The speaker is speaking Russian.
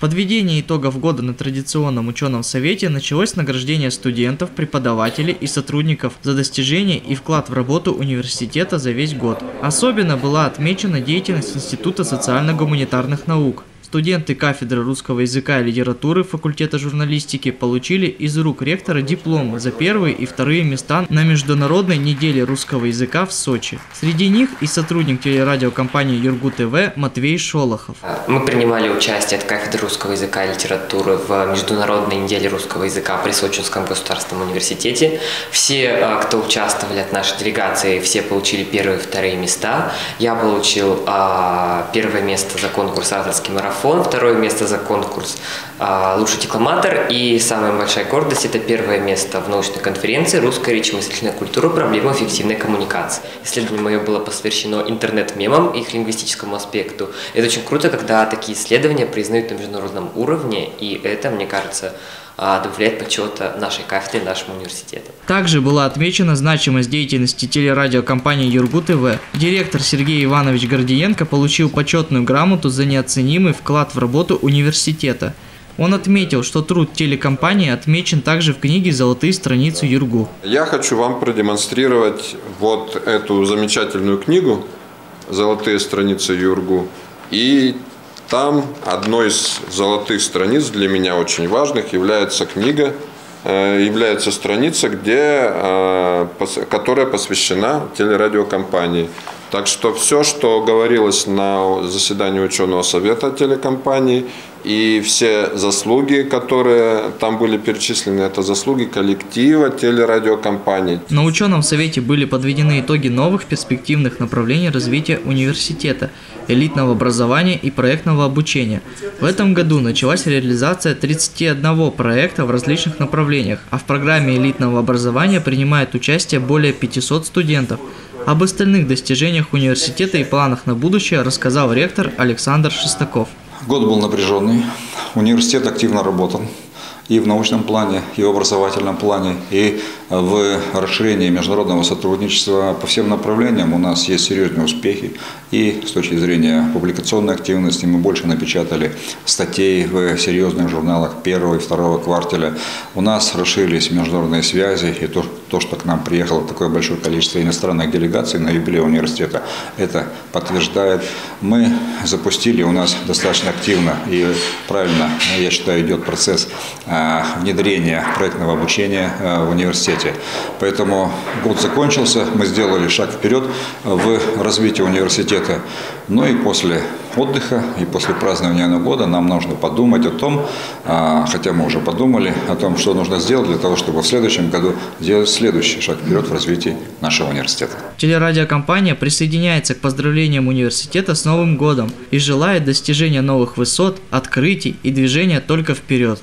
Подведение итогов года на традиционном ученом совете началось с награждения студентов, преподавателей и сотрудников за достижения и вклад в работу университета за весь год. Особенно была отмечена деятельность Института социально-гуманитарных наук. Студенты кафедры русского языка и литературы факультета журналистики получили из рук ректора дипломы за первые и вторые места на Международной неделе русского языка в Сочи. Среди них и сотрудник телерадиокомпании Юргу ТВ Матвей Шолохов. Мы принимали участие от кафедры русского языка и литературы в Международной неделе русского языка при Сочинском государственном университете. Все, а, кто участвовали от нашей делегации, все получили первые и вторые места. Я получил а, первое место за конкурс «Ораторский марафон» марафон, второе место за конкурс а, «Лучший декламатор» и самая большая гордость – это первое место в научной конференции «Русская речь и мыслительная культура. Проблемы эффективной коммуникации». Исследование мое было посвящено интернет-мемам и их лингвистическому аспекту. Это очень круто, когда такие исследования признают на международном уровне, и это, мне кажется, а, добавляет почета нашей кафедре, нашему университету. Также была отмечена значимость деятельности телерадиокомпании Юргу ТВ. Директор Сергей Иванович Гордиенко получил почетную грамоту за неоценимый вклад в работу университета. Он отметил, что труд телекомпании отмечен также в книге «Золотые страницы Юргу». Я хочу вам продемонстрировать вот эту замечательную книгу «Золотые страницы Юргу» и там одной из золотых страниц для меня очень важных является книга, э, является страница, где, э, которая посвящена телерадиокомпании. Так что все, что говорилось на заседании ученого совета телекомпании и все заслуги, которые там были перечислены, это заслуги коллектива телерадиокомпании. На ученом совете были подведены итоги новых перспективных направлений развития университета, элитного образования и проектного обучения. В этом году началась реализация 31 проекта в различных направлениях, а в программе элитного образования принимает участие более 500 студентов – об остальных достижениях университета и планах на будущее рассказал ректор Александр Шестаков. Год был напряженный, университет активно работал и в научном плане, и в образовательном плане, и в расширении международного сотрудничества по всем направлениям у нас есть серьезные успехи. И с точки зрения публикационной активности мы больше напечатали статей в серьезных журналах первого и второго квартала. У нас расширились международные связи, и то, то, что к нам приехало такое большое количество иностранных делегаций на юбилей университета, это подтверждает. Мы запустили у нас достаточно активно и правильно, я считаю, идет процесс а, внедрения проектного обучения а, в университете. Поэтому год закончился, мы сделали шаг вперед в развитии университета. Ну и после отдыха и после празднования Нового года нам нужно подумать о том, а, хотя мы уже подумали, о том, что нужно сделать для того, чтобы в следующем году сделать следующий шаг вперед в развитии нашего университета. Телерадиокомпания присоединяется к поздравлениям университета с Новым годом и желает достижения новых высот, открытий и движения только вперед.